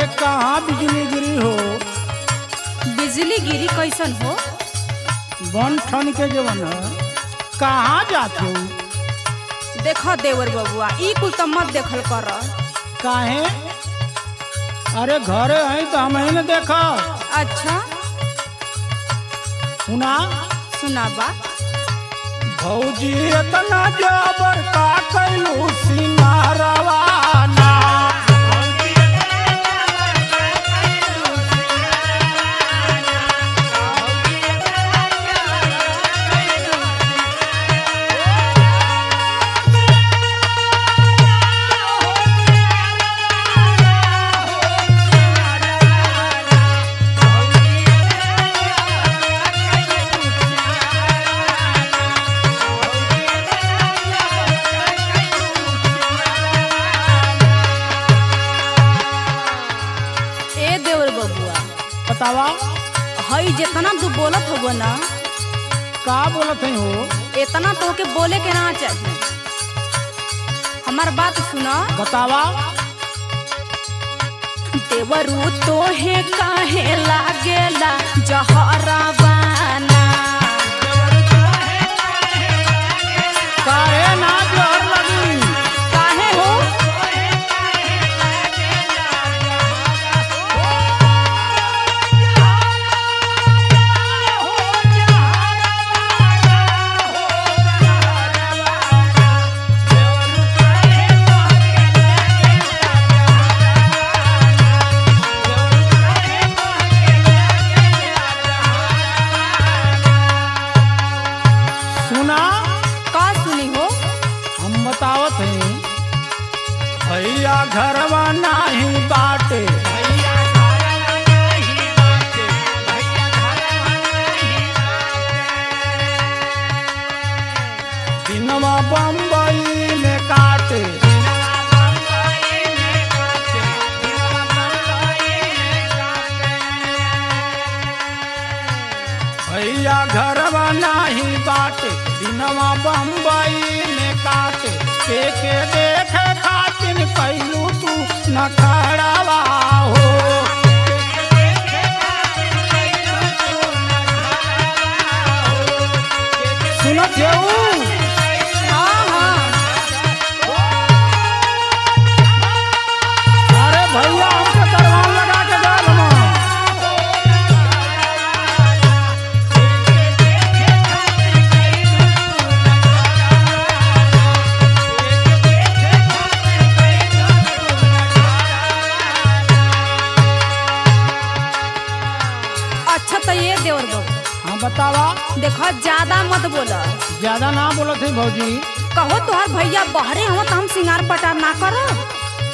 अरे कहाँ बिजली गिरी हो? बिजली गिरी कैसन हो? बन ठन के जवन है कहाँ जाते हो? देखो देवर बबुआ ई कुल तो मत देखल कर। काहे? अरे घरे है तो हम ही न देखा। अच्छा। सुना। सुनाबा भौजी इतना जबर का कैलू सिंगारवाना हई जितना तू बोलत हो ना का बोलत है हो? इतना तो के बोले के ना चाहिए हमार बात सुना। बतावा। देवरू तो है काहे लागेला? जहरवाना घरवा नाही बाटे। दिनवा बम्बई में काटे। भैया घरवा नाही दिनवा बम्बई बतावा देखो ज़्यादा मत बोला। ज़्यादा ना बोलत है भौजी। कहो तुहार भैया बहरे हो तो हम सिंगार पटार ना करो।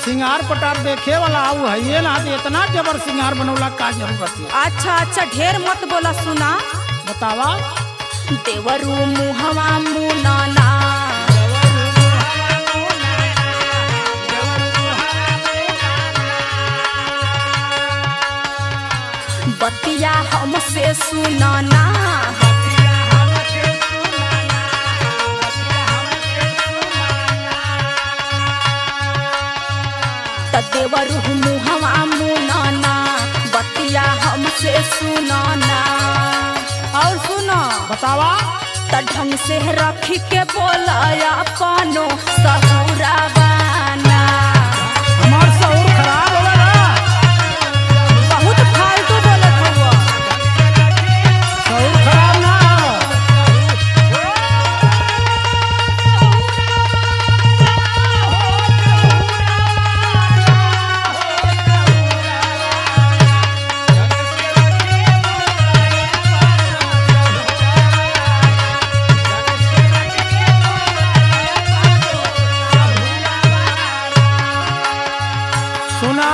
सिंगार पटार देखे वाला आऊ है ये ना तो इतना जबर सिंगार बनौला का ज़रूरत है? अच्छा अच्छा ढेर मत बोला सुना। बतावा। देवरू मुहवा मुनाना बतिया हमसे सुनाना। देवरू मुहवा मुनाना बतिया हमसे सुनाना। और सुनो। बतावा। ढंग से रख के बोलाया पानो सहुरावाना हमार सुना?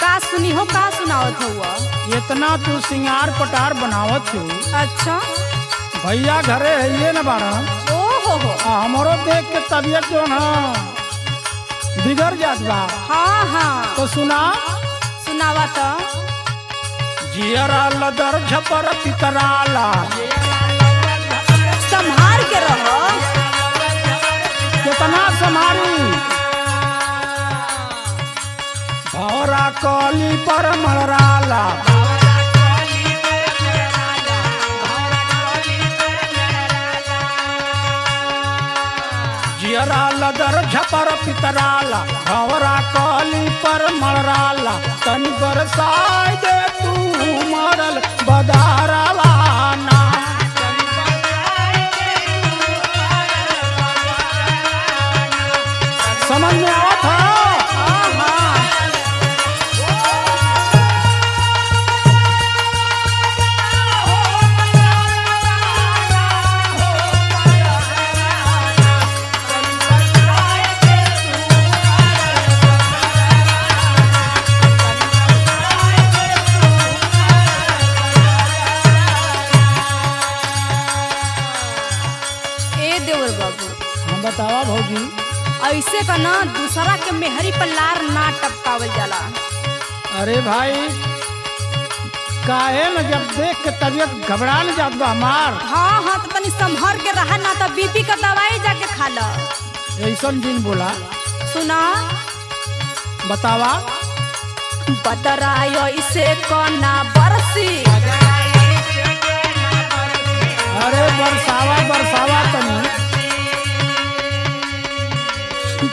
का सुनी हो का सुनावत हुआ इतना तू सिंगार पटार बनावत हो। अच्छा। भैया घरे है ये न बारा? ओ हो। हो हमारो देख के तबीयत जो ना बिगड़ जात बा। हाँ हाँ। तो सुना। सुनावा तो जियरा लदर झपर पितराला। संभार के रहो। कितना समारी कली पर जियरा लदर झपर पितराला घवरा कली पर मलराला तन बरसाय ऐसे का ना दूसरा के मेहरी पर लार ना टपकावल जाला। अरे भाई काहे न जब देख के तबीयत घबरा न जात बा हमार। हाँ हाँ तो तनी संभर के रहा ना तो बीपी का दवाई जाके खा ल। ऐसन दिन बोला। सुना। बतावा। बदरायो इसे कोना बरसी। अरे बरसावा बरसावा तनी।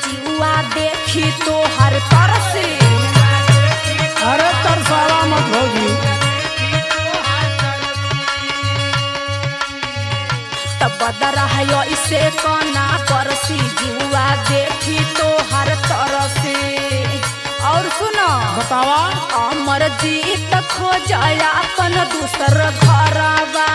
जीवा देखी तो हर तरसी। अरे तरसावा मत भौजी तब इसे कोना जीवा देखी तो हर तरसी। और सुनो बतावा। अमर जीत खो जाया अपन दूसर घरवा